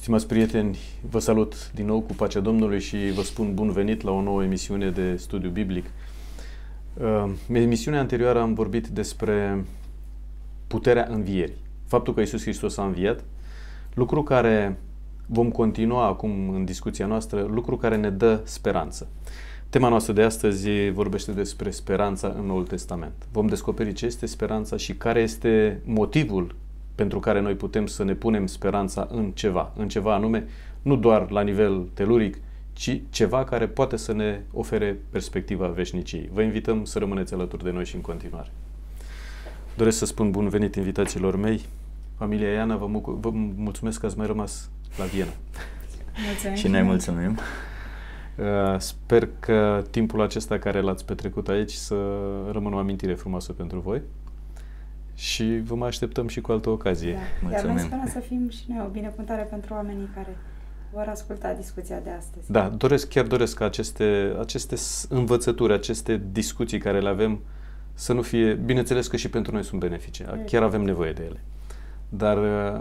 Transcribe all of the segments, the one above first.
Stimați prieteni, vă salut din nou cu pacea Domnului și vă spun bun venit la o nouă emisiune de studiu biblic. În uh, emisiunea anterioară am vorbit despre puterea învierii. Faptul că Isus Hristos a înviat, lucru care vom continua acum în discuția noastră, lucru care ne dă speranță. Tema noastră de astăzi vorbește despre speranța în Noul Testament. Vom descoperi ce este speranța și care este motivul pentru care noi putem să ne punem speranța în ceva, în ceva anume, nu doar la nivel teluric, ci ceva care poate să ne ofere perspectiva veșniciei. Vă invităm să rămâneți alături de noi și în continuare. Doresc să spun bun venit invitațiilor mei. Familia Iana, vă, vă mulțumesc că ați mai rămas la Viena. Mulțumim. Și noi mulțumim. Uh, sper că timpul acesta care l-ați petrecut aici să rămână o amintire frumoasă pentru voi și vă mai așteptăm și cu altă ocazie. Da. Mulțumim. Iar noi sperăm să fim și noi o binecuvântare pentru oamenii care vor asculta discuția de astăzi. Da, doresc, chiar doresc ca aceste, aceste învățături, aceste discuții care le avem să nu fie, bineînțeles că și pentru noi sunt benefice, chiar avem nevoie de ele. Dar uh,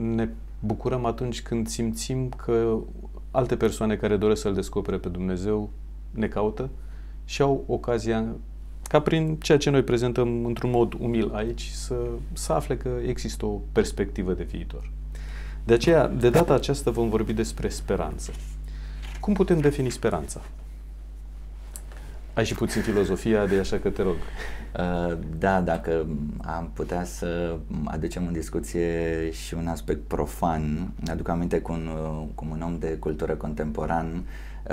ne bucurăm atunci când simțim că alte persoane care doresc să-L descopere pe Dumnezeu ne caută și au ocazia ca prin ceea ce noi prezentăm într-un mod umil aici, să, să afle că există o perspectivă de viitor. De aceea, de data aceasta vom vorbi despre speranță. Cum putem defini speranța? Ai și puțin filozofia, de așa că te rog. Uh, da, dacă am putea să aducem în discuție și un aspect profan, aduc aminte cum, cum un om de cultură contemporan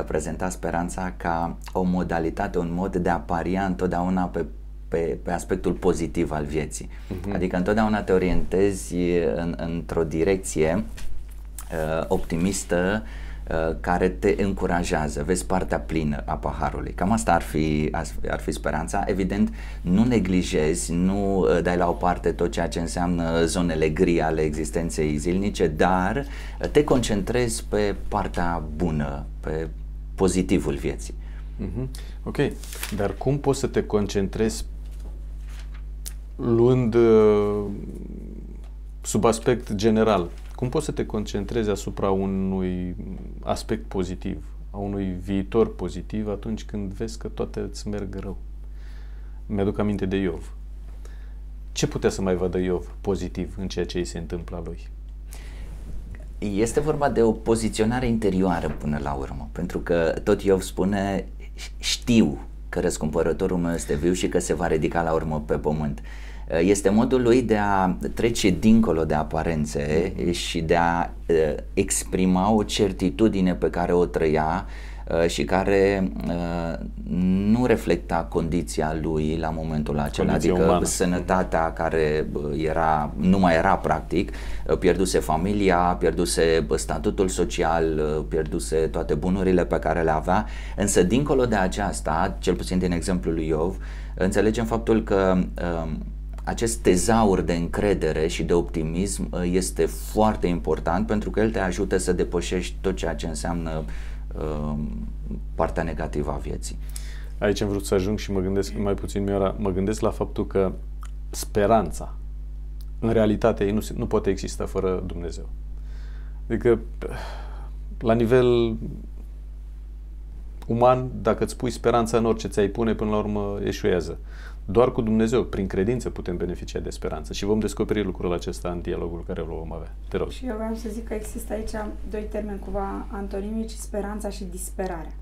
prezenta speranța ca o modalitate, un mod de a paria întotdeauna pe pe, pe aspectul pozitiv al vieții. Uh-huh. Adică întotdeauna te orientezi în, într-o direcție uh, optimistă uh, care te încurajează, vezi partea plină a paharului. Cam asta ar fi, ar fi speranța. Evident, nu neglijezi, nu uh, dai la o parte tot ceea ce înseamnă zonele gri ale existenței zilnice, dar te concentrezi pe partea bună, pe pozitivul vieții. Mm-hmm. Ok, dar cum poți să te concentrezi luând uh, sub aspect general, cum poți să te concentrezi asupra unui aspect pozitiv, a unui viitor pozitiv atunci când vezi că toate îți merg rău? Mi-aduc aminte de Iov. Ce putea să mai vadă Iov pozitiv în ceea ce îi se întâmplă lui? Este vorba de o poziționare interioară până la urmă, pentru că tot Iov spune știu că răscumpărătorul meu este viu și că se va ridica la urmă pe pământ. Este modul lui de a trece dincolo de aparențe și de a exprima o certitudine pe care o trăia Uh, și care uh, nu reflecta condiția lui la momentul acela, Condiția adică umană. sănătatea care era, nu mai era practic, uh, pierduse familia, pierduse statutul social, pierduse toate bunurile pe care le avea, însă dincolo de aceasta, cel puțin din exemplul lui Iov, înțelegem faptul că um, acest tezaur de încredere și de optimism este foarte important pentru că el te ajută să depășești tot ceea ce înseamnă Um, partea negativă a vieții. Aici am vrut să ajung și mă gândesc mai puțin, Miora, mă gândesc la faptul că speranța, în realitate, nu, nu poate exista fără Dumnezeu. Adică, la nivel uman, dacă îți pui speranța în orice ți-ai pune, până la urmă eșuează. Doar cu Dumnezeu, prin credință, putem beneficia de speranță și vom descoperi lucrul acesta în dialogul care îl vom avea. Te rog. Și eu vreau să zic că există aici doi termeni cumva antonimici, speranța și disperarea.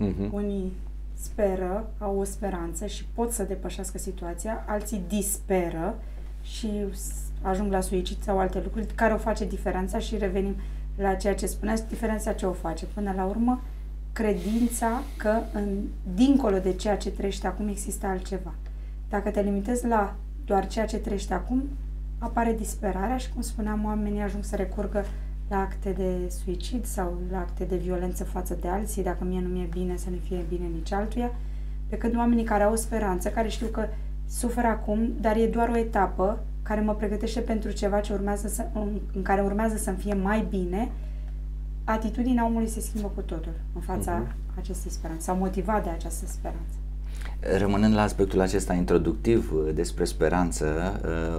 Uh-huh. Unii speră, au o speranță și pot să depășească situația, alții disperă și ajung la suicid sau alte lucruri, care o face diferența și revenim la ceea ce spuneați, diferența ce o face. Până la urmă, credința că în, dincolo de ceea ce trăiește acum există altceva. Dacă te limitezi la doar ceea ce trăiește acum, apare disperarea și, cum spuneam, oamenii ajung să recurgă la acte de suicid sau la acte de violență față de alții, dacă mie nu mi-e bine, să nu fie bine nici altuia, pe când oamenii care au speranță, care știu că suferă acum, dar e doar o etapă care mă pregătește pentru ceva ce urmează să, în, în care urmează să-mi fie mai bine, atitudinea omului se schimbă cu totul în fața uh-huh. acestei speranțe sau motivat de această speranță. Rămânând la aspectul acesta introductiv uh, despre speranță,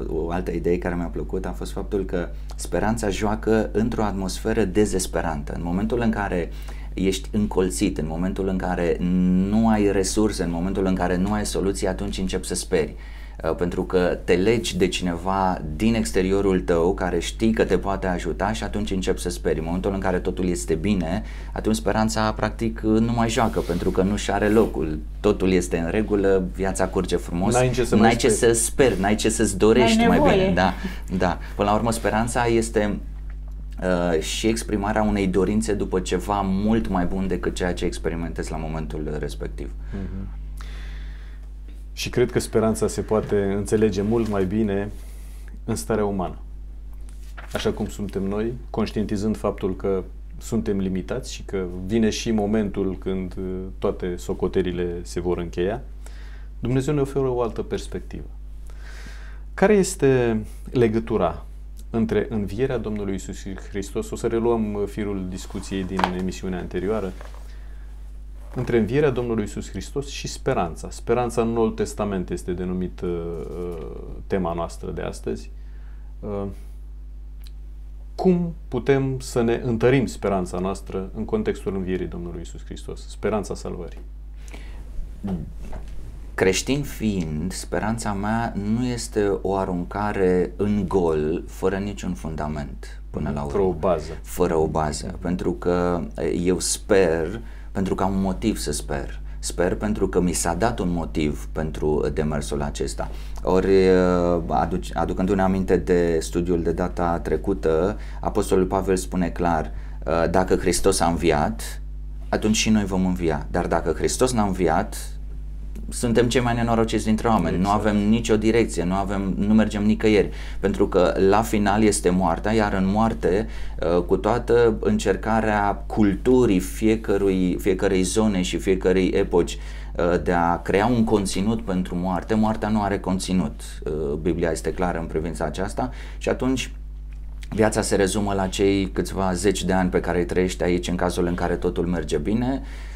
uh, o altă idee care mi-a plăcut a fost faptul că speranța joacă într-o atmosferă dezesperantă. În momentul în care ești încolțit, în momentul în care nu ai resurse, în momentul în care nu ai soluții, atunci începi să speri. Uh, pentru că te legi de cineva din exteriorul tău care știi că te poate ajuta și atunci începi să speri. În momentul în care totul este bine, atunci speranța practic nu mai joacă pentru că nu și are locul. Totul este în regulă, viața curge frumos. N-ai ce să, n-ai ce să speri, n-ai ce să-ți dorești mai bine. Da, da. Până la urmă speranța este Uh, și exprimarea unei dorințe după ceva mult mai bun decât ceea ce experimentezi la momentul respectiv. Mm-hmm. Și cred că speranța se poate înțelege mult mai bine în starea umană. Așa cum suntem noi, conștientizând faptul că suntem limitați și că vine și momentul când uh, toate socoterile se vor încheia, Dumnezeu ne oferă o altă perspectivă. Care este legătura între învierea Domnului Isus Hristos? O să reluăm uh, firul discuției din emisiunea anterioară între învierea Domnului Isus Hristos și speranța. Speranța în Noul Testament este denumită uh, tema noastră de astăzi. Uh, cum putem să ne întărim speranța noastră în contextul învierii Domnului Isus Hristos? Speranța salvării. Creștin fiind, speranța mea nu este o aruncare în gol, fără niciun fundament, până la urmă. Fără o bază. Fără o bază. Pentru că eu sper pentru că am un motiv să sper. Sper pentru că mi s-a dat un motiv pentru demersul acesta. Ori, uh, aduc, aducându-ne aminte de studiul de data trecută, Apostolul Pavel spune clar, uh, dacă Hristos a înviat, atunci și noi vom învia. Dar dacă Hristos n-a înviat, suntem cei mai nenorociți dintre oameni, exact. nu avem nicio direcție, nu, avem, nu mergem nicăieri, pentru că la final este moartea, iar în moarte, uh, cu toată încercarea culturii fiecărui, fiecărei zone și fiecărei epoci uh, de a crea un conținut pentru moarte, moartea nu are conținut. Uh, Biblia este clară în privința aceasta și atunci viața se rezumă la cei câțiva zeci de ani pe care îi trăiești aici în cazul în care totul merge bine, Uh,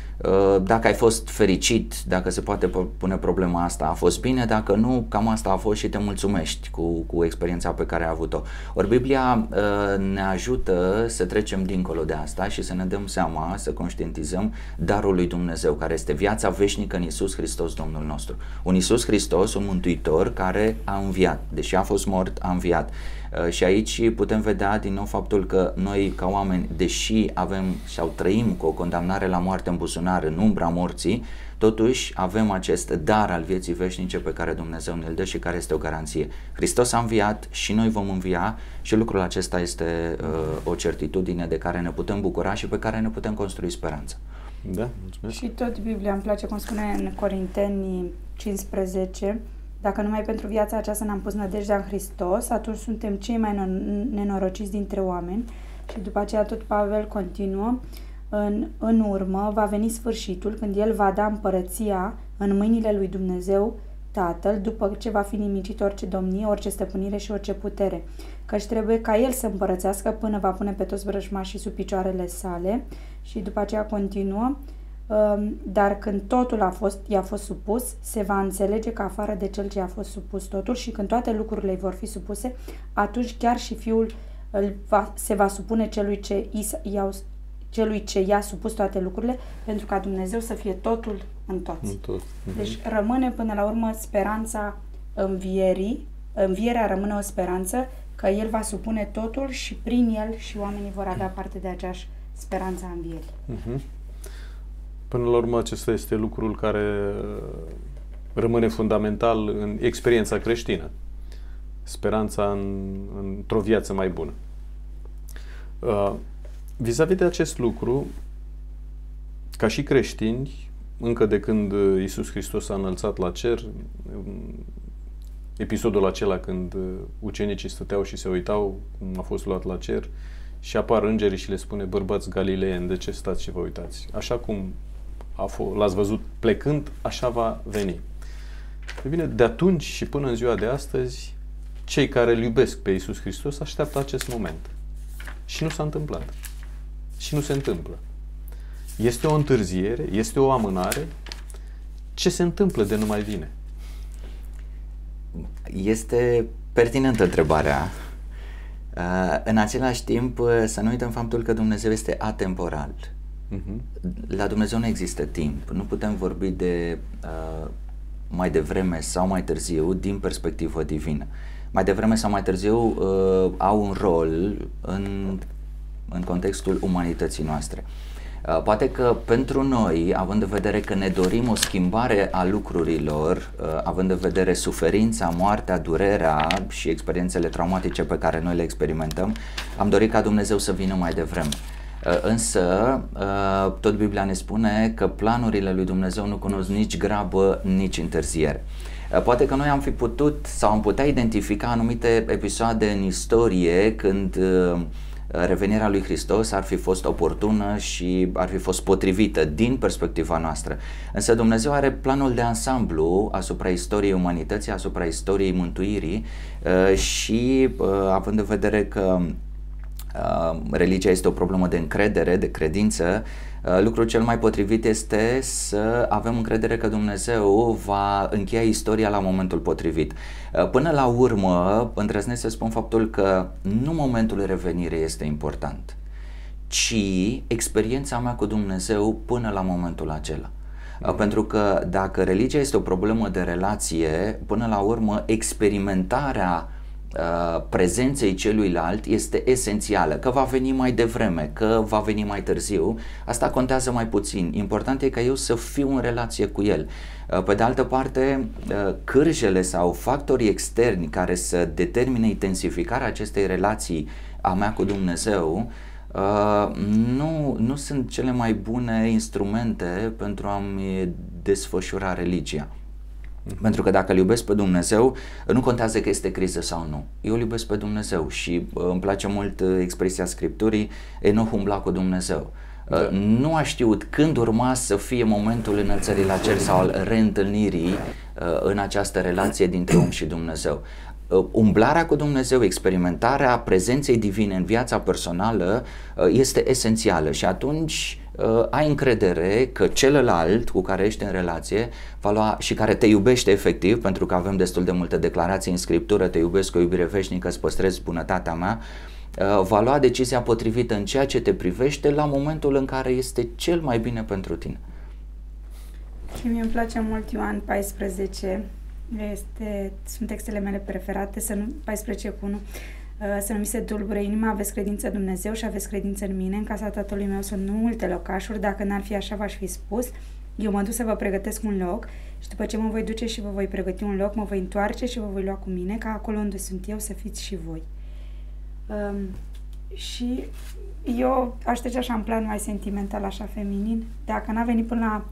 dacă ai fost fericit, dacă se poate pune problema asta, a fost bine, dacă nu, cam asta a fost și te mulțumești cu, cu experiența pe care ai avut-o. Ori Biblia uh, ne ajută să trecem dincolo de asta și să ne dăm seama, să conștientizăm darul lui Dumnezeu, care este viața veșnică în Isus Hristos, Domnul nostru. Un Isus Hristos, un mântuitor care a înviat, deși a fost mort, a înviat. Uh, și aici putem vedea din nou faptul că noi ca oameni, deși avem sau trăim cu o condamnare la moarte în buzunar, în umbra morții, totuși avem acest dar al vieții veșnice pe care Dumnezeu ne-l dă și care este o garanție. Hristos a înviat și noi vom învia și lucrul acesta este uh, o certitudine de care ne putem bucura și pe care ne putem construi speranța. Da, mulțumesc. Și tot Biblia îmi place cum spune în Corinteni 15, dacă numai pentru viața aceasta ne-am pus nădejdea în Hristos, atunci suntem cei mai nenorociți dintre oameni. Și după aceea tot Pavel continuă, în, în urmă va veni sfârșitul când el va da împărăția în mâinile lui Dumnezeu Tatăl, după ce va fi nimicit orice domnie, orice stăpânire și orice putere. Căci trebuie ca el să împărățească până va pune pe toți vrăjmașii sub picioarele sale. Și după aceea continuă, Ehm, dar când totul a fost, i-a fost supus, se va înțelege că afară de cel ce a fost supus totul și când toate lucrurile vor fi supuse, atunci chiar și fiul îl va, se va supune celui ce, i-au, celui ce i-a supus toate lucrurile, pentru ca Dumnezeu să fie totul în toți. În tot. Mhm. Deci rămâne până la urmă speranța învierii, învierea rămâne o speranță că El va supune totul și prin El și oamenii vor avea parte de aceeași speranță a învierii. Uh-huh. Până la urmă, acesta este lucrul care uh, rămâne fundamental în experiența creștină. Speranța în, într-o viață mai bună. Uh, vis-a-vis de acest lucru, ca și creștini, încă de când Isus Hristos a înălțat la cer, episodul acela când ucenicii stăteau și se uitau cum a fost luat la cer și apar îngerii și le spune bărbați galileeni, de ce stați și vă uitați? Așa cum a f- l-ați văzut plecând, așa va veni. E bine, de atunci și până în ziua de astăzi, cei care îl iubesc pe Iisus Hristos așteaptă acest moment. Și nu s-a întâmplat. Și nu se întâmplă. Este o întârziere, este o amânare. ce se întâmplă de nu mai vine? Este pertinentă întrebarea. Uh, în același timp, uh, să nu uităm faptul că Dumnezeu este atemporal. Uh-huh. La Dumnezeu nu există timp. Nu putem vorbi de uh, mai devreme sau mai târziu din perspectivă divină. Mai devreme sau mai târziu uh, au un rol în, în contextul umanității noastre. Uh, poate că pentru noi, având în vedere că ne dorim o schimbare a lucrurilor, uh, având în vedere suferința, moartea, durerea și experiențele traumatice pe care noi le experimentăm, am dorit ca Dumnezeu să vină mai devreme. Uh, însă, tot Biblia ne spune că planurile lui Dumnezeu nu cunosc nici grabă, nici întârziere. Poate că noi am fi putut sau am putea identifica anumite episoade în istorie când uh, revenirea lui Hristos ar fi fost oportună și ar fi fost potrivită din perspectiva noastră. Însă Dumnezeu are planul de ansamblu asupra istoriei umanității, asupra istoriei mântuirii uh, și uh, având în vedere că uh, religia este o problemă de încredere, de credință, Uh, lucrul cel mai potrivit este să avem încredere că Dumnezeu va încheia istoria la momentul potrivit. Uh, până la urmă, îndrăznesc să spun faptul că nu momentul revenirii este important, ci experiența mea cu Dumnezeu până la momentul acela. Uh, pentru că dacă religia este o problemă de relație, până la urmă experimentarea Uh, prezenței celuilalt este esențială, că va veni mai devreme, că va veni mai târziu, asta contează mai puțin. Important e ca eu să fiu în relație cu el. Uh, pe de altă parte, uh, cârjele sau factorii externi care să determine intensificarea acestei relații a mea cu Dumnezeu, nu, nu sunt cele mai bune instrumente pentru a-mi desfășura religia. Pentru că dacă îl iubesc pe Dumnezeu, nu contează că este criză sau nu. Eu îl iubesc pe Dumnezeu și îmi place mult uh, expresia Scripturii, Enoch umbla cu Dumnezeu. Uh, da. Nu a știut când urma să fie momentul înălțării la cer sau al reîntâlnirii uh, în această relație dintre om și Dumnezeu. Umblarea cu Dumnezeu, experimentarea prezenței divine în viața personală este esențială și atunci uh, ai încredere că celălalt cu care ești în relație va lua și care te iubește efectiv, pentru că avem destul de multe declarații în scriptură, te iubesc cu o iubire veșnică, îți păstrez bunătatea mea, uh, va lua decizia potrivită în ceea ce te privește la momentul în care este cel mai bine pentru tine. Și mie îmi place mult Ioan 14, este, sunt textele mele preferate, să nu, 14 cu 1, Uh, să nu mi se tulbure inima, aveți credință în Dumnezeu și aveți credință în mine. În casa tatălui meu sunt multe locașuri, dacă n-ar fi așa, v-aș fi spus. Eu mă duc să vă pregătesc un loc și după ce mă voi duce și vă voi pregăti un loc, mă voi întoarce și vă voi lua cu mine, ca acolo unde sunt eu să fiți și voi. Um, și eu aș trece așa în plan mai sentimental, așa feminin. Dacă n-a venit până la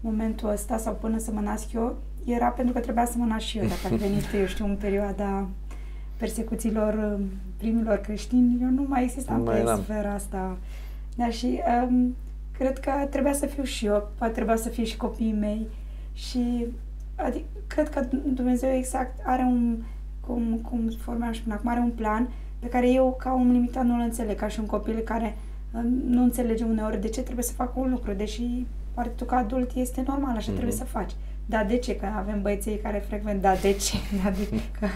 momentul ăsta sau până să mă nasc eu, era pentru că trebuia să mă nasc și eu. Dacă ar venit, eu știu, în perioada persecuțiilor um, primilor creștini, eu nu mai existam nu pe eram. sfera asta. Dar și um, cred că trebuia să fiu și eu, poate trebuia să fie și copiii mei și adică, cred că Dumnezeu exact are un, cum, cum formeam și până acum, are un plan pe care eu ca un limitat nu-l înțeleg, ca și un copil care um, nu înțelege uneori de ce trebuie să facă un lucru, deși poate tu ca adult este normal, așa mm-hmm. trebuie să faci. Da, de ce? Că avem băieții care frecvent, da, de ce? Da, de, că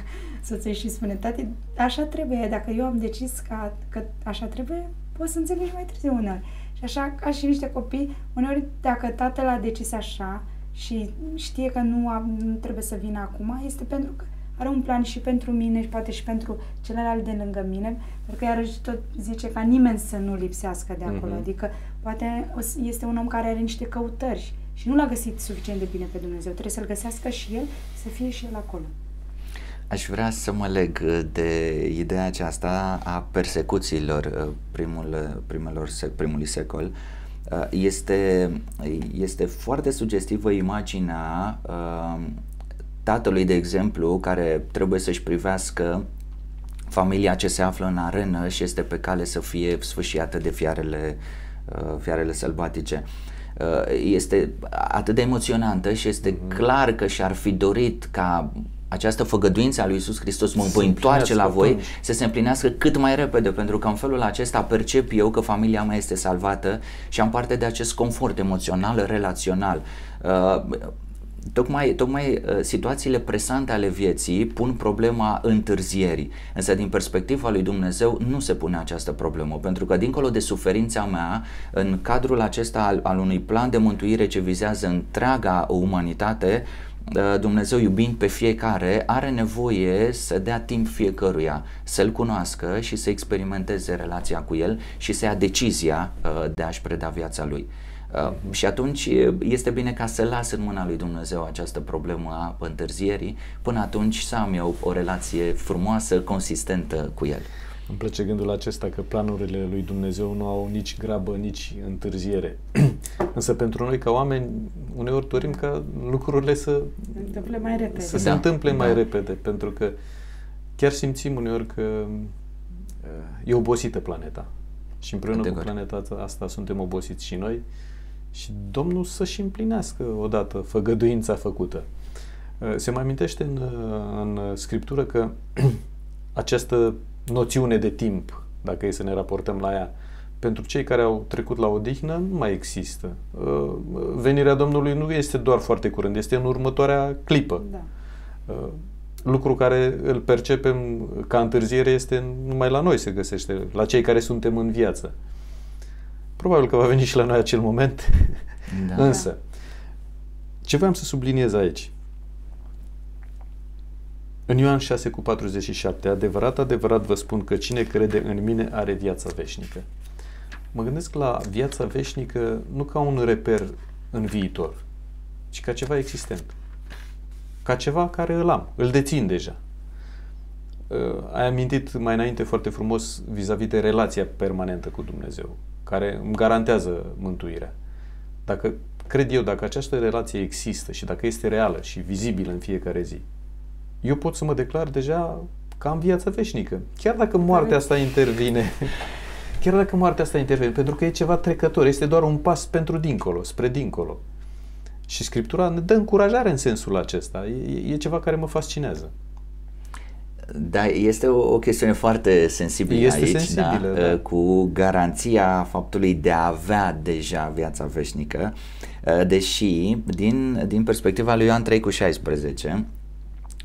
soțul și spune, tati, așa trebuie, dacă eu am decis că, că așa trebuie, poți să înțelegi mai târziu uneori. Și așa, ca și niște copii, uneori dacă tatăl a decis așa și știe că nu, am, nu trebuie să vină acum, este pentru că are un plan și pentru mine și poate și pentru celălalt de lângă mine, pentru că iarăși tot zice ca nimeni să nu lipsească de acolo, uh-huh. adică poate este un om care are niște căutări și nu l-a găsit suficient de bine pe Dumnezeu. Trebuie să-l găsească și el, să fie și el acolo. Aș vrea să mă leg de ideea aceasta a persecuțiilor uh, primul, primelor, primului secol. Uh, este, este foarte sugestivă imaginea uh, tatălui, de exemplu, care trebuie să-și privească familia ce se află în arenă și este pe cale să fie sfâșiată de fiarele, fiarele sălbatice. Este atât de emoționantă și este mm-hmm. clar că și-ar fi dorit ca această făgăduință a lui Isus Hristos mă voi întoarce la voi atunci. să se împlinească cât mai repede, pentru că în felul acesta percep eu că familia mea este salvată și am parte de acest confort emoțional, relațional. Uh, tocmai, tocmai uh, situațiile presante ale vieții pun problema întârzierii. Însă din perspectiva lui Dumnezeu nu se pune această problemă, pentru că dincolo de suferința mea, în cadrul acesta al, al unui plan de mântuire ce vizează întreaga umanitate, uh, Dumnezeu iubind pe fiecare are nevoie să dea timp fiecăruia să-L cunoască și să experimenteze relația cu El și să ia decizia uh, de a-și preda viața Lui. Uh, și atunci este bine ca să las în mâna lui Dumnezeu această problemă a întârzierii, până atunci să am eu o relație frumoasă, consistentă cu El. Îmi place gândul acesta că planurile lui Dumnezeu nu au nici grabă, nici întârziere. Însă pentru noi ca oameni, uneori dorim ca lucrurile să, întâmple mai repede. să se da. întâmple da. mai repede, pentru că chiar simțim uneori că uh, e obosită planeta. Și împreună Categoric. cu planeta asta suntem obosiți și noi și Domnul să-și împlinească odată făgăduința făcută. Uh, se mai amintește în, uh, în Scriptură că această noțiune de timp, dacă e să ne raportăm la ea, pentru cei care au trecut la odihnă, nu mai există. Uh, venirea Domnului nu este doar foarte curând, este în următoarea clipă. Da. Lucru care îl percepem ca întârziere este numai la noi se găsește, la cei care suntem în viață. Probabil că va veni și la noi acel moment. Da. Însă, ce vreau să subliniez aici? În Ioan 6 cu 47, adevărat, adevărat vă spun că cine crede în mine are viața veșnică. Mă gândesc la viața veșnică nu ca un reper în viitor, ci ca ceva existent. Ca ceva care îl am, îl dețin deja. Uh, ai amintit mai înainte foarte frumos vis-a-vis de relația permanentă cu Dumnezeu care îmi garantează mântuirea. Dacă cred eu, dacă această relație există și dacă este reală și vizibilă în fiecare zi, eu pot să mă declar deja că am viața veșnică. Chiar dacă moartea asta intervine, chiar dacă moartea asta intervine, pentru că e ceva trecător, este doar un pas pentru dincolo, spre dincolo. Și Scriptura ne dă încurajare în sensul acesta. E, e ceva care mă fascinează. Da, este o, o chestiune foarte sensibilă este aici, sensibilă, da, da. cu garanția faptului de a avea deja viața veșnică, ă, deși din, din perspectiva lui Ioan 3 cu 16,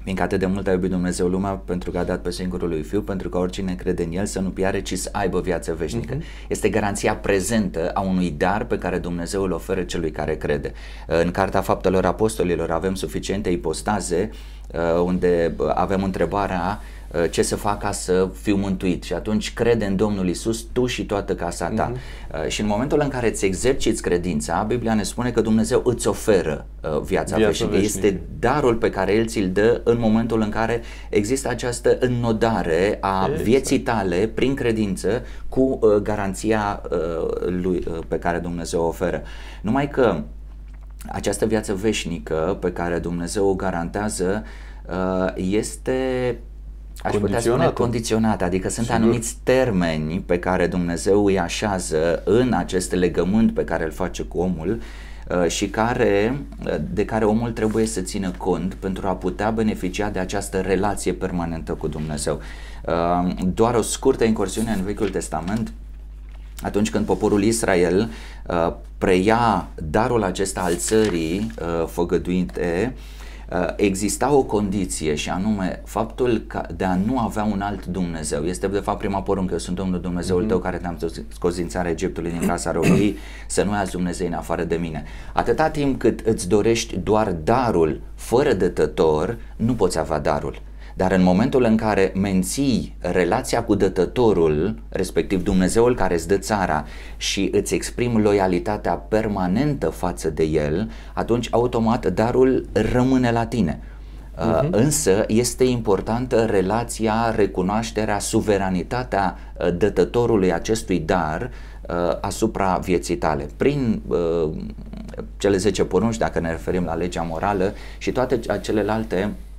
Fiindcă atât de mult a iubit Dumnezeu lumea pentru că a dat pe singurul lui Fiu, pentru că oricine crede în El să nu piare, ci să aibă viață veșnică. Uh-huh. Este garanția prezentă a unui dar pe care Dumnezeu îl oferă celui care crede. În Cartea Faptelor Apostolilor avem suficiente ipostaze uh, unde avem întrebarea Uh, ce să fac ca să fiu mântuit și atunci crede în Domnul Isus tu și toată casa ta. Uh-huh. Și în momentul în care îți exerciți credința, Biblia ne spune că Dumnezeu îți oferă uh, viața, viața veșnică. Este darul pe care El ți-l dă în momentul în care există această înnodare a exact. vieții tale prin credință cu garanția lui pe care Dumnezeu o oferă. Numai că această viață veșnică pe care Dumnezeu o garantează este aș putea spune condiționată, adică sunt Sigur. anumiți termeni pe care Dumnezeu îi așează în acest legământ pe care îl face cu omul uh, și care, uh, de care omul trebuie să țină cont pentru a putea beneficia de această relație permanentă cu Dumnezeu. Uh, doar o scurtă incursiune în Vechiul Testament atunci când poporul Israel preia darul acesta al țării făgăduite, Uh, exista o condiție și anume faptul că de a nu avea un alt Dumnezeu. Este de fapt prima poruncă, eu sunt Domnul Dumnezeul mm-hmm. tău care te-am scos din țara Egiptului, din casa robiei, să nu ai Dumnezei în afară de mine. Atâta timp cât îți dorești doar darul fără dătător, nu poți avea darul. Dar în momentul în care menții relația cu dătătorul, respectiv Dumnezeul care îți dă țara și îți exprimi loialitatea permanentă față de el, atunci automat darul rămâne la tine. Uh-huh. Însă este importantă relația, recunoașterea, suveranitatea uh, dătătorului acestui dar uh, asupra vieții tale. Prin uh, cele 10 porunci, dacă ne referim la legea morală și toate celelalte Uh,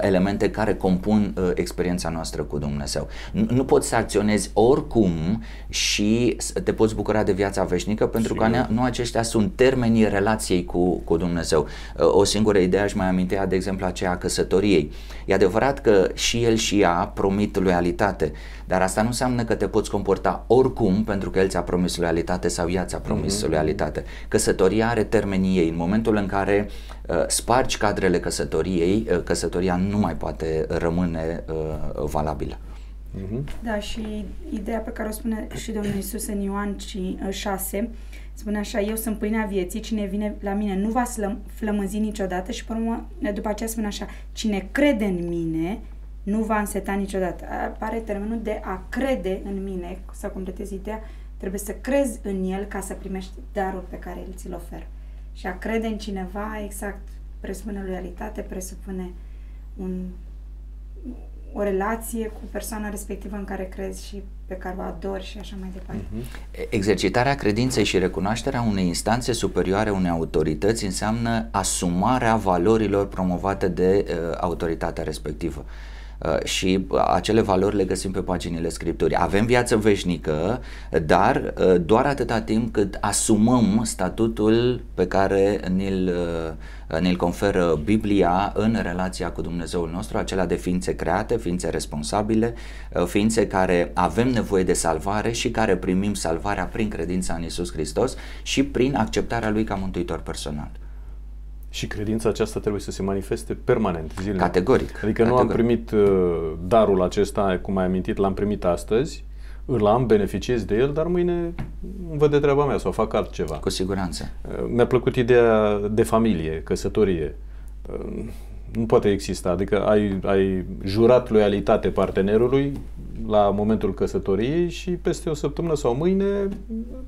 elemente care compun uh, experiența noastră cu Dumnezeu. Nu, nu poți să acționezi oricum și te poți bucura de viața veșnică pentru că nu aceștia sunt termenii relației cu, cu Dumnezeu. Uh, o singură idee aș mai amintea, de exemplu, aceea a căsătoriei. E adevărat că și el și ea promit loialitate, Dar asta nu înseamnă că te poți comporta oricum pentru că el ți-a promis loialitate sau ea ți-a promis mm-hmm. loialitate. Căsătoria are termenii ei. În momentul în care uh, spargi cadrele căsătoriei, uh, căsătoria nu mai poate rămâne uh, valabilă. Mm-hmm. Da, și ideea pe care o spune și Domnul Isus în Ioan 6, spune așa, eu sunt pâinea vieții, cine vine la mine nu va slăm, flămânzi niciodată și până după aceea spune așa, cine crede în mine nu va înseta niciodată. Apare termenul de a crede în mine, să completez ideea, trebuie să crezi în el ca să primești darul pe care el ți-l oferă. Și a crede în cineva, exact, presupune loialitate, presupune un o relație cu persoana respectivă în care crezi și pe care o adori și așa mai departe. Mm-hmm. Exercitarea credinței și recunoașterea unei instanțe superioare, unei autorități, înseamnă asumarea valorilor promovate de uh, autoritatea respectivă. Uh, și acele valori le găsim pe paginile Scripturii. Avem viață veșnică, dar uh, doar atâta timp cât asumăm statutul pe care ni-l, uh, ni-l conferă Biblia în relația cu Dumnezeul nostru, acela de ființe create, ființe responsabile, ființe care avem nevoie de salvare și care primim salvarea prin credința în Isus Hristos și prin acceptarea Lui ca mântuitor personal. Și credința aceasta trebuie să se manifeste permanent, zilnic. Categoric. Adică Categoric. nu am primit uh, darul acesta, cum ai amintit, l-am primit astăzi, îl am, beneficiez de el, dar mâine văd de treaba mea sau fac altceva. Cu siguranță. Uh, mi-a plăcut ideea de familie, căsătorie. Uh, nu poate exista, adică ai, ai jurat loialitate partenerului la momentul căsătoriei și peste o săptămână sau mâine,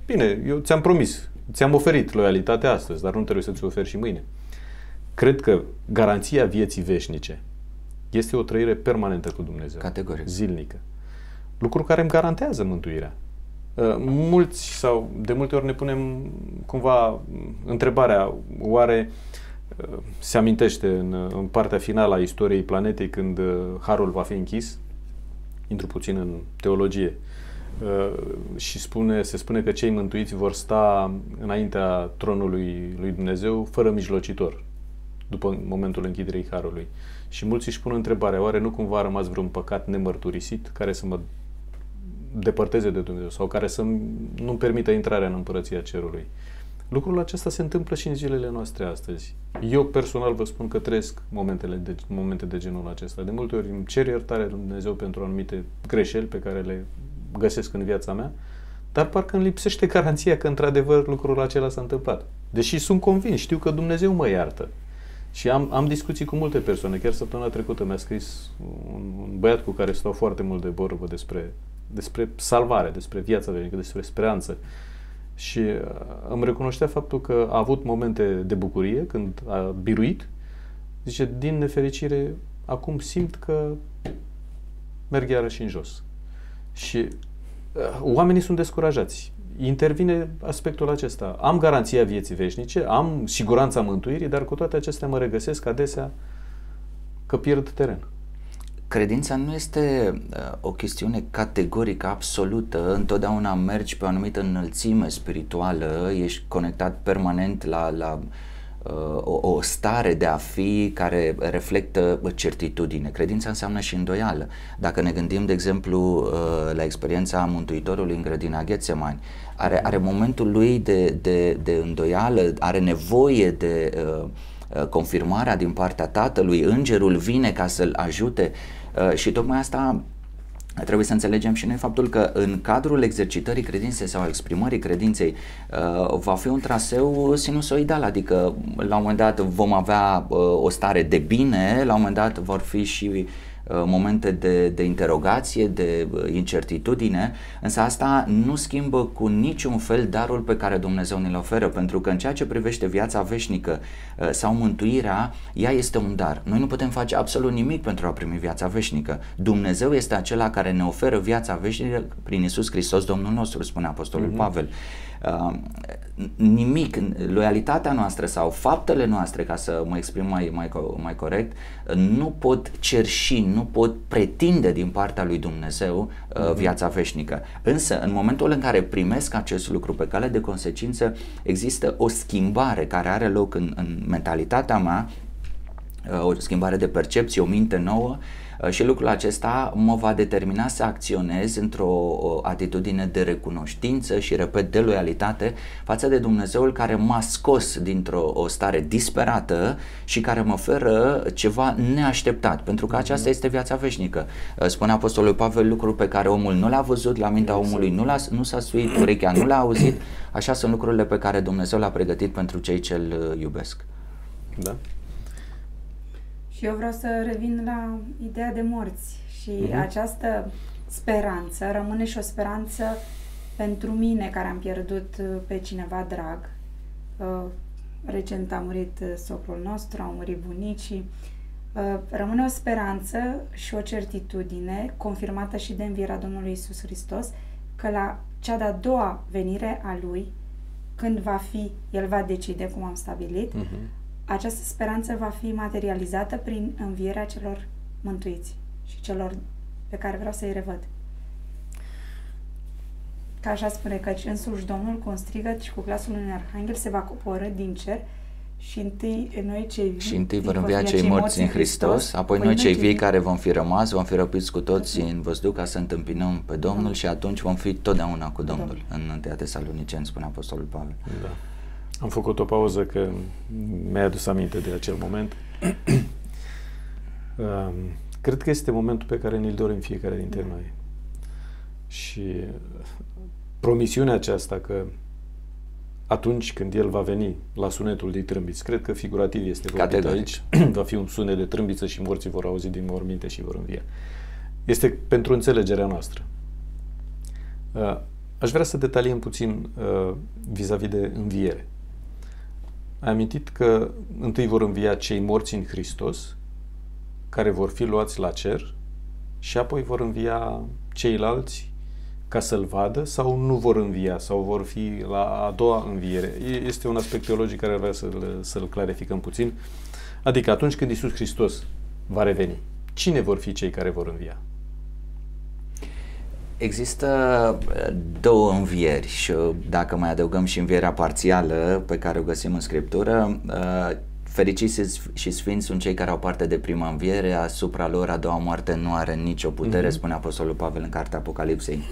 bine, eu ți-am promis, ți-am oferit loialitate astăzi, dar nu trebuie să ți oferi și mâine. Cred că garanția vieții veșnice este o trăire permanentă cu Dumnezeu. Categoric. Zilnică. Lucru care îmi garantează mântuirea. Uh, mulți sau de multe ori ne punem cumva întrebarea, oare uh, se amintește în, în partea finală a istoriei planetei când uh, Harul va fi închis? Intru puțin în teologie. Și spune, se spune că cei mântuiți vor sta înaintea tronului lui Dumnezeu fără mijlocitor după momentul închiderii Harului. Și mulți își pun întrebarea, oare nu cumva a rămas vreun păcat nemărturisit care să mă depărteze de Dumnezeu sau care să nu-mi permită intrarea în împărăția cerului? Lucrul acesta se întâmplă și în zilele noastre astăzi. Eu personal vă spun că trăiesc momentele de, momente de genul acesta. De multe ori îmi cer iertare Dumnezeu pentru anumite greșeli pe care le găsesc în viața mea, dar parcă îmi lipsește garanția că într-adevăr lucrul acela s-a întâmplat. Deși sunt convins, știu că Dumnezeu mă iartă. Și am, am discuții cu multe persoane. Chiar săptămâna trecută mi-a scris un, un băiat cu care stau foarte mult de vorbă despre, despre salvare, despre viața veșnică, despre speranță. Și uh, îmi recunoștea faptul că a avut momente de bucurie când a biruit. Zice, din nefericire, acum simt că merg iarăși în jos. Și uh, oamenii sunt descurajați intervine aspectul acesta. Am garanția vieții veșnice, am siguranța mântuirii, dar cu toate acestea mă regăsesc adesea că pierd teren. Credința nu este uh, o chestiune categorică, absolută. Întotdeauna mergi pe o anumită înălțime spirituală, ești conectat permanent la, la uh, o, o stare de a fi care reflectă certitudine. Credința înseamnă și îndoială. Dacă ne gândim, de exemplu, uh, la experiența Mântuitorului în grădina Ghețemani, are, are momentul lui de, de, de îndoială, are nevoie de uh, uh, confirmarea din partea tatălui, îngerul vine ca să-l ajute uh, și tocmai asta Trebuie să înțelegem și noi faptul că în cadrul exercitării credinței sau exprimării credinței uh, va fi un traseu sinusoidal, adică la un moment dat vom avea uh, o stare de bine, la un moment dat vor fi și Uh, momente de, de interogație, de uh, incertitudine, însă asta nu schimbă cu niciun fel darul pe care Dumnezeu ne-l oferă, pentru că în ceea ce privește viața veșnică uh, sau mântuirea, ea este un dar. Noi nu putem face absolut nimic pentru a primi viața veșnică. Dumnezeu este acela care ne oferă viața veșnică prin Isus Hristos, Domnul nostru, spune Apostolul mm-hmm. Pavel. Uh, nimic, loialitatea noastră sau faptele noastre, ca să mă exprim mai, mai, mai corect, nu pot cerși, nu pot pretinde din partea lui Dumnezeu uh, mhm. viața veșnică. Însă, în momentul în care primesc acest lucru pe cale de consecință, există o schimbare care are loc în, în mentalitatea mea o schimbare de percepție, o minte nouă Uh, și lucrul acesta mă va determina să acționez într-o atitudine de recunoștință și, repet, de loialitate față de Dumnezeul care m-a scos dintr-o o stare disperată și care mă oferă ceva neașteptat, pentru că aceasta este viața veșnică. Uh, spune Apostolul Pavel lucruri pe care omul nu l-a văzut, la mintea omului nu, l-a, nu s-a suit, urechea nu l-a auzit, așa sunt lucrurile pe care Dumnezeu le-a pregătit pentru cei ce îl uh, iubesc. Da. Și eu vreau să revin la ideea de morți și uh-huh. această speranță rămâne și o speranță pentru mine care am pierdut uh, pe cineva drag. Uh, recent a murit uh, socrul nostru, au murit bunicii. Rămâne o speranță și o certitudine confirmată și de învierea Domnului Isus Hristos că la cea de-a doua venire a Lui, când va fi, El va decide cum am stabilit, uh-huh această speranță va fi materializată prin învierea celor mântuiți și celor pe care vreau să-i revăd. Ca așa spune că însuși Domnul cu un strigăt și cu glasul unui arhanghel se va coborâ din cer și întâi noi cei vii, și întâi vor învia cei morți în Hristos, Hristos apoi noi cei vii care vom fi rămas, vom fi răpiți cu toții în văzduh ca să întâmpinăm pe Domnul da. și atunci vom fi totdeauna cu Domnul. Domnul. În 1 Tesaloniceni spune Apostolul Pavel. Da. Am făcut o pauză că mi-a adus aminte de acel moment. Cred că este momentul pe care ne-l dorim fiecare dintre noi. Și promisiunea aceasta că atunci când el va veni la sunetul de trâmbiți, cred că figurativ este vorbit aici, va fi un sunet de trâmbiță și morții vor auzi din morminte și vor învia. Este pentru înțelegerea noastră. Aș vrea să detaliem puțin vis-a-vis de înviere. Ai amintit că întâi vor învia cei morți în Hristos, care vor fi luați la cer, și apoi vor învia ceilalți ca să-L vadă sau nu vor învia sau vor fi la a doua înviere. Este un aspect teologic care vrea să-l, să-l clarificăm puțin. Adică atunci când Isus Hristos va reveni, cine vor fi cei care vor învia? Există uh, două învieri și uh, dacă mai adăugăm și învierea parțială pe care o găsim în Scriptură, uh, fericiți și sfinți sunt cei care au parte de prima înviere, asupra lor a doua moarte nu are nicio putere, mm-hmm. spune Apostolul Pavel în cartea Apocalipsei.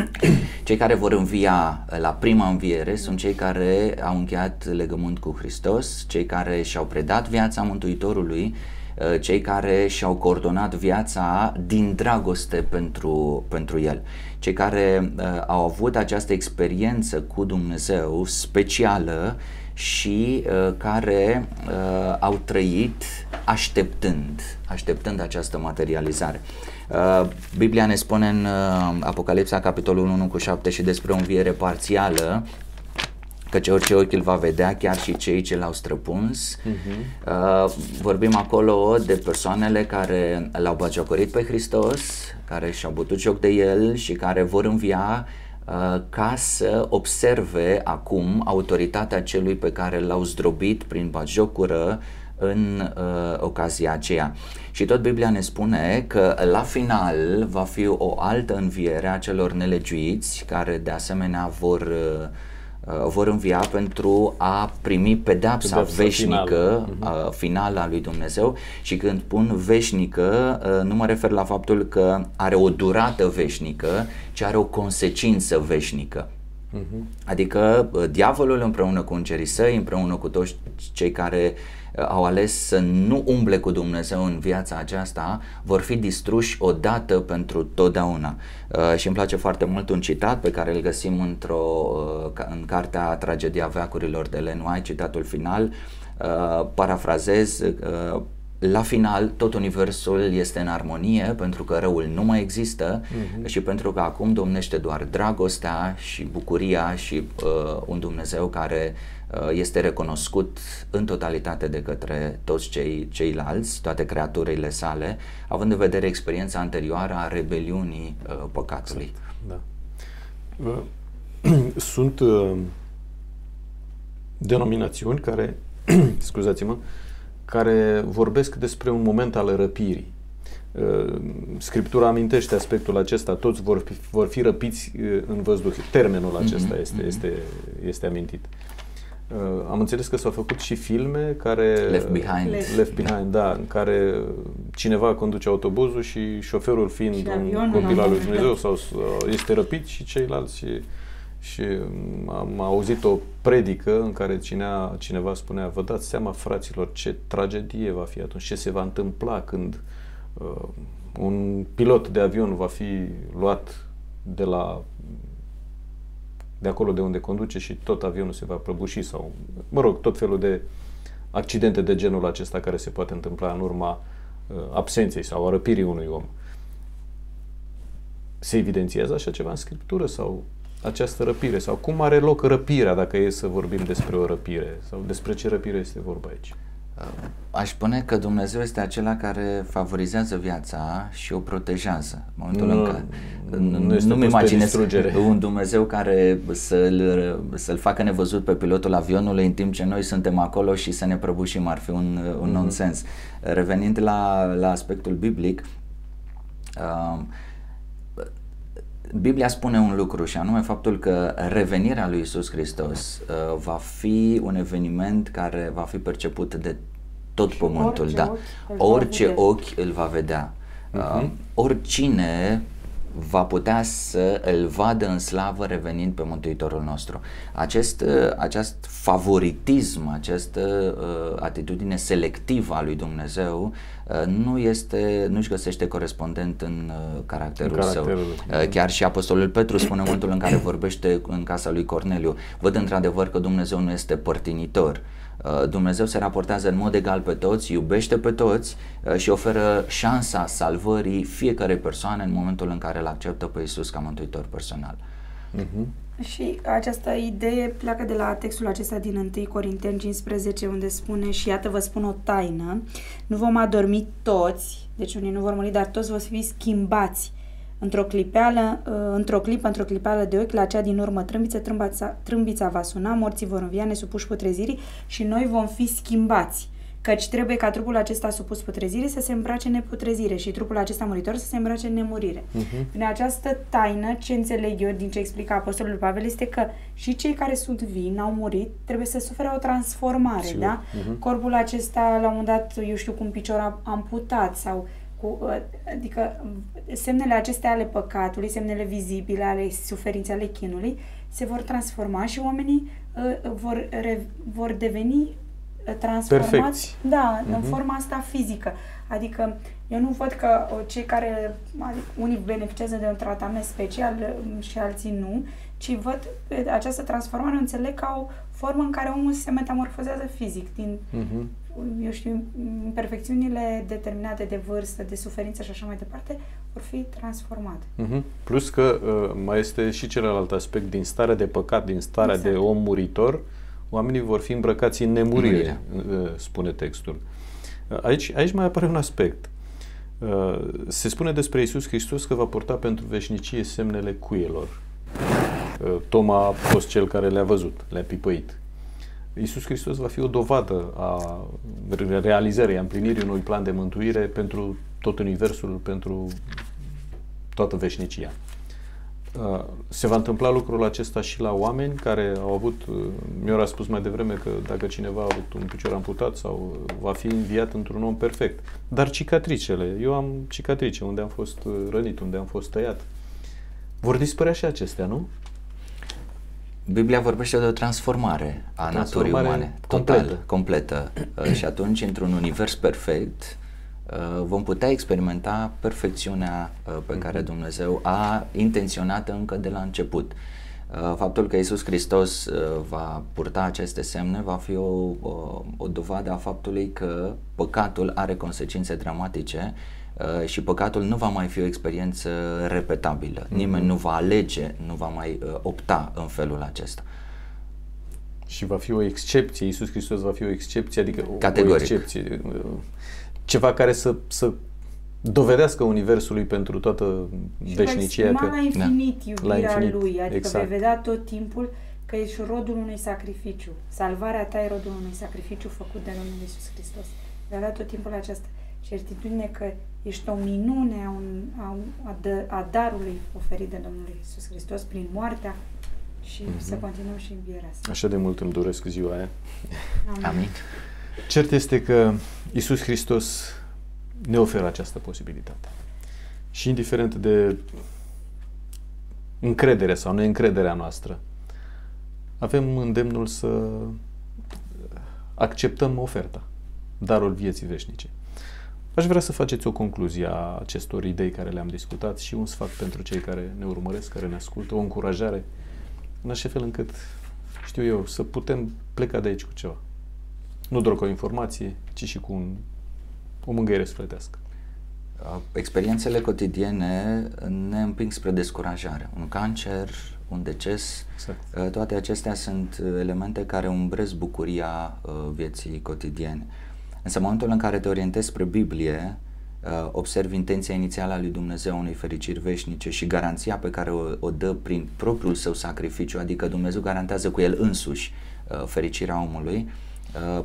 Cei care vor învia la prima înviere sunt cei care au încheiat legământ cu Hristos, cei care și-au predat viața Mântuitorului Uh, cei care și-au coordonat viața din dragoste pentru, pentru El, cei care uh, au avut această experiență cu Dumnezeu specială și uh, care uh, au trăit așteptând, așteptând această materializare. Uh, Biblia ne spune în uh, Apocalipsa capitolul 1 cu 7 și despre o înviere parțială, căci orice ochi îl va vedea, chiar și cei ce l-au străpuns. Uh-huh. Uh, vorbim acolo de persoanele care l-au bagiocorit pe Hristos, care și-au bătut joc de el și care vor învia uh, ca să observe acum autoritatea celui pe care l-au zdrobit prin bagiocură în uh, ocazia aceea. Și tot Biblia ne spune că la final va fi o altă înviere a celor nelegiuiți care de asemenea vor uh, Uh, vor învia pentru a primi pedepsa, pedepsa veșnică finală. Uh, finală a lui Dumnezeu și când pun veșnică uh, nu mă refer la faptul că are o durată veșnică, ci are o consecință veșnică. Uh-huh. Adică diavolul împreună cu îngerii săi, împreună cu toți cei care au ales să nu umble cu Dumnezeu în viața aceasta, vor fi distruși odată pentru totdeauna. Uh, și îmi place foarte mult un citat pe care îl găsim într-o, uh, în cartea Tragedia Veacurilor de Len White, citatul final, uh, parafrazez, la final tot universul este în armonie pentru că răul nu mai există uh-huh. și pentru că acum domnește doar dragostea și bucuria și uh, un Dumnezeu care uh, este recunoscut în totalitate de către toți cei ceilalți, toate creaturile sale, având în vedere experiența anterioară a rebeliunii uh, păcatului. Da. Sunt uh, denominațiuni care, scuzați-mă, uh, care vorbesc despre un moment al răpirii. Uh, Scriptura amintește aspectul acesta, toți vor vor fi răpiți uh, în văzduh. Termenul acesta mm-hmm. este, este, este amintit. Uh, am înțeles că s-au făcut și filme care... Left Behind. Left, Left Behind, da, în care cineva conduce autobuzul și șoferul fiind și un copil al lui Dumnezeu sau este răpit și ceilalți și, și am auzit o predică în care cinea, cineva spunea vă dați seama, fraților, ce tragedie va fi atunci, ce se va întâmpla când uh, un pilot de avion va fi luat de la de acolo de unde conduce și tot avionul se va prăbuși sau, mă rog, tot felul de accidente de genul acesta care se poate întâmpla în urma uh, absenței sau a răpirii unui om. Se evidențiază așa ceva în scriptură sau această răpire sau cum are loc răpirea dacă e să vorbim despre o răpire sau despre ce răpire este vorba aici? Aș spune că Dumnezeu este acela care favorizează viața și o protejează. În momentul nu, în care nu, nu, nu-mi imaginez un Dumnezeu care să-l, să-l facă nevăzut pe pilotul avionului în timp ce noi suntem acolo și să ne prăbușim. Ar fi un, un mm-hmm. nonsens. Revenind la, la aspectul biblic, uh, Biblia spune un lucru și anume faptul că revenirea lui Isus Hristos uh, va fi un eveniment care va fi perceput de tot și pământul, orice da. Ochi orice ochi îl va vedea. Uh-huh. Uh, oricine va putea să îl vadă în slavă revenind pe Mântuitorul nostru. Acest, uh, acest favoritism, această uh, atitudine selectivă a lui Dumnezeu uh, nu este, nu-și găsește corespondent în uh, caracterul, în caracterul său. Uh, chiar și Apostolul Petru spune în momentul în care vorbește în casa lui Corneliu, văd într-adevăr că Dumnezeu nu este părtinitor. Uh, Uh, Dumnezeu se raportează în mod egal pe toți, iubește pe toți uh, și oferă șansa salvării fiecare persoane în momentul în care îl acceptă pe Isus ca mântuitor personal. Uh-huh. Și această idee pleacă de la textul acesta din 1 Corinteni 15, unde spune și iată vă spun o taină, nu vom adormi toți, deci unii nu vor muri, dar toți vor fi schimbați într-o clipeală, uh, într-o clipă, într-o clipeală de ochi, la cea din urmă trâmbiță, trâmbița, trâmbița va suna, morții vor învia nesupuși putrezirii și noi vom fi schimbați. Căci trebuie ca trupul acesta supus putrezirii să se îmbrace în neputrezire și trupul acesta muritor să se îmbrace în nemurire. Uh-huh. Prin această taină, ce înțeleg eu din ce explică Apostolul Pavel este că și cei care sunt vii, n-au murit, trebuie să sufere o transformare, Sigur. da? Uh-huh. Corpul acesta, la un moment dat, eu știu, cu un picior amputat sau cu, ă, adică semnele acestea ale păcatului, semnele vizibile ale suferinței, ale chinului, se vor transforma și oamenii uh, vor, re, vor deveni transformați Perfecți. da, uh-huh. în mhm. forma asta fizică. Adică eu nu văd că cei care, adică unii beneficiază de un tratament special și alții nu, ci văd această transformare, înțeleg ca o formă în care omul se metamorfozează fizic din uh-huh eu știu, imperfecțiunile determinate de vârstă, de suferință și așa mai departe, vor fi transformate. Uh-huh. Plus că uh, mai este și celălalt aspect, din starea de păcat, din starea exact. de om muritor, oamenii vor fi îmbrăcați în nemurire, uh, spune textul. Uh, aici, aici mai apare un aspect. Uh, se spune despre Isus Hristos că va purta pentru veșnicie semnele cuielor. Uh, Toma a fost cel care le-a văzut, le-a pipăit. Iisus Hristos va fi o dovadă a realizării, a împlinirii unui plan de mântuire pentru tot Universul, pentru toată veșnicia. Uh, se va întâmpla lucrul acesta și la oameni care au avut, uh, mi-au spus mai devreme că dacă cineva a avut un picior amputat sau uh, va fi înviat într-un om perfect. Dar cicatricele, eu am cicatrice unde am fost rănit, unde am fost tăiat. Vor dispărea și acestea, nu? Biblia vorbește de o transformare a transformare naturii umane, completă. total, completă. Uh, și atunci, într-un univers perfect, uh, vom putea experimenta perfecțiunea uh, pe mhm. care Dumnezeu a intenționat încă de la început. Faptul că Isus Hristos va purta aceste semne va fi o, o, o dovadă a faptului că păcatul are consecințe dramatice Uh, și păcatul nu va mai fi o experiență repetabilă. Mm-hmm. Nimeni nu va alege, nu va mai uh, opta în felul acesta. Și va fi o excepție, Iisus Hristos va fi o excepție, adică Categoric. o excepție, uh, ceva care să, să dovedească Universului pentru toată și veșnicia. că, la infinit da. iubirea la infinit. Lui, adică exact. vei vedea tot timpul că ești rodul unui sacrificiu. Salvarea ta e rodul unui sacrificiu făcut de Domnul Iisus Hristos. Vei avea tot timpul această certitudine că ești o minune a, un, a, a, a darului oferit de Domnul Isus Hristos prin moartea și uh-huh. să continuăm și învierea asta. Așa de mult îmi doresc ziua aia. Amin. Amin. Cert este că Isus Hristos ne oferă această posibilitate. Și indiferent de încredere sau neîncrederea noastră, avem îndemnul să acceptăm oferta, darul vieții veșnice. Aș vrea să faceți o concluzie a acestor idei care le-am discutat și un sfat pentru cei care ne urmăresc, care ne ascultă, o încurajare, în așa fel încât, știu eu, să putem pleca de aici cu ceva. Nu doar cu o informație, ci și cu un, o mângâiere sufletească. Experiențele cotidiene ne împing spre descurajare. Un cancer, un deces, exact. toate acestea sunt elemente care umbresc bucuria vieții cotidiene. Însă în momentul în care te orientezi spre Biblie, observi intenția inițială a lui Dumnezeu unei fericiri veșnice și garanția pe care o, o dă prin propriul său sacrificiu, adică Dumnezeu garantează cu el însuși fericirea omului,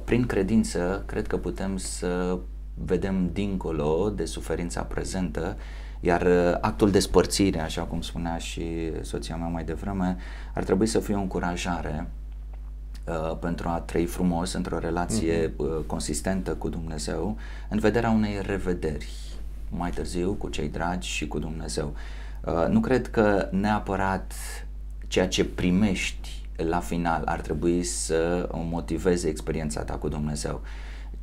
prin credință cred că putem să vedem dincolo de suferința prezentă, iar uh, actul despărțire, așa cum spunea și soția mea mai devreme, ar trebui să fie o încurajare uh, pentru a trăi frumos într-o relație uh-huh. uh, consistentă cu Dumnezeu, în vederea unei revederi mai târziu cu cei dragi și cu Dumnezeu. Uh, nu cred că neapărat ceea ce primești la final ar trebui să motiveze experiența ta cu Dumnezeu. Uh,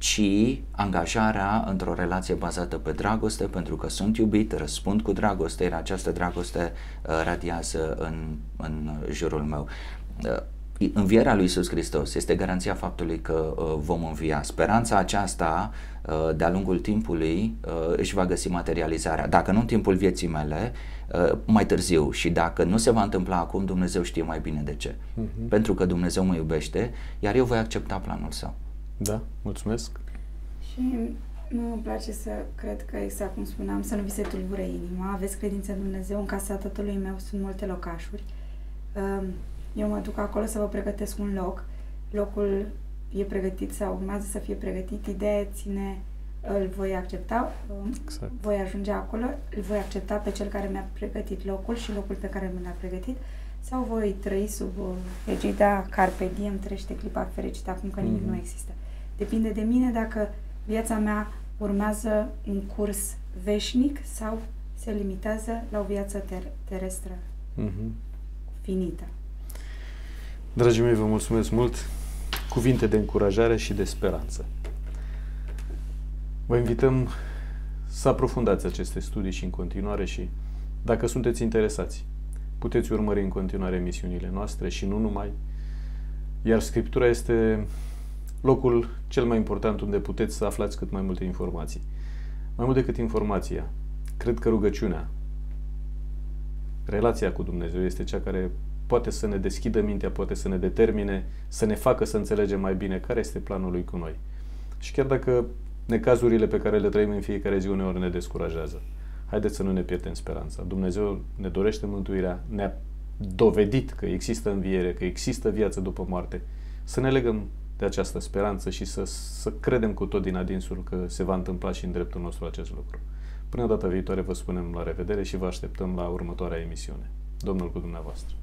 ci angajarea într-o relație bazată pe dragoste, pentru că sunt iubit, răspund cu dragoste, iar această dragoste uh, radiază în, în jurul meu. Uh, învierea lui Iisus Hristos este garanția faptului că uh, vom învia. Speranța aceasta uh, de-a lungul timpului uh, își va găsi materializarea. Dacă nu în timpul vieții mele, uh, mai târziu și dacă nu se va întâmpla acum, Dumnezeu știe mai bine de ce. Uh-huh. Pentru că Dumnezeu mă iubește, iar eu voi accepta planul său. Da, mulțumesc. Și nu îmi place să cred că, exact cum spuneam, să nu vi se tulbure inima. Aveți credință în Dumnezeu. În casa tatălui meu sunt multe locașuri. Um, eu mă duc acolo să vă pregătesc un loc. Locul e pregătit sau urmează să fie pregătit. Ideea ține, îl voi accepta, um, exact. voi ajunge acolo, îl voi accepta pe cel care mi-a pregătit locul și locul pe care mi l-a pregătit sau voi trăi sub uh, egida Carpe Diem, trăiește clipa fericită acum că nimic mm-hmm. nu există. Depinde de mine dacă viața mea urmează un curs veșnic sau se limitează la o viață ter- terestră mm-hmm. finită. Dragii mei, vă mulțumesc mult. Cuvinte de încurajare și de speranță. Vă invităm să aprofundați aceste studii și în continuare și dacă sunteți interesați, puteți urmări în continuare emisiunile noastre și nu numai. Iar Scriptura este locul cel mai important unde puteți să aflați cât mai multe informații. Mai mult decât informația, cred că rugăciunea, relația cu Dumnezeu este cea care poate să ne deschidă mintea, poate să ne determine, să ne facă să înțelegem mai bine care este planul Lui cu noi. Și chiar dacă necazurile pe care le trăim în fiecare zi uneori ne descurajează, haideți să nu ne pierdem speranța. Dumnezeu ne dorește mântuirea, ne-a dovedit că există înviere, că există viață după moarte. Să ne legăm de această speranță și să, să credem cu tot din adinsul că se va întâmpla și în dreptul nostru acest lucru. Până data viitoare vă spunem la revedere și vă așteptăm la următoarea emisiune. Domnul cu dumneavoastră!